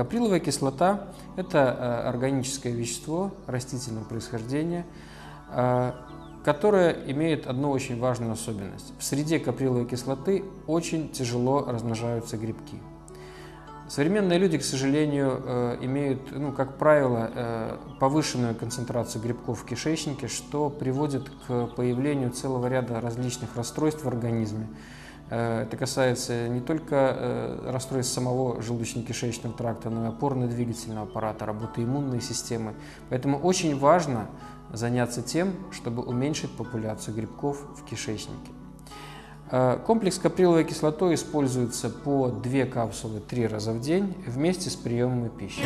Каприловая кислота – это органическое вещество растительного происхождения, которое имеет одну очень важную особенность. В среде каприловой кислоты очень тяжело размножаются грибки. Современные люди, к сожалению, э, имеют, ну, как правило, э, повышенную концентрацию грибков в кишечнике, что приводит к появлению целого ряда различных расстройств в организме. Э, это касается не только расстройств самого желудочно-кишечного тракта, но и опорно-двигательного аппарата, работы иммунной системы. Поэтому очень важно заняться тем, чтобы уменьшить популяцию грибков в кишечнике. Э, комплекс каприловой кислотой используется по 2 капсулы 3 раза в день вместе с приемом пищи.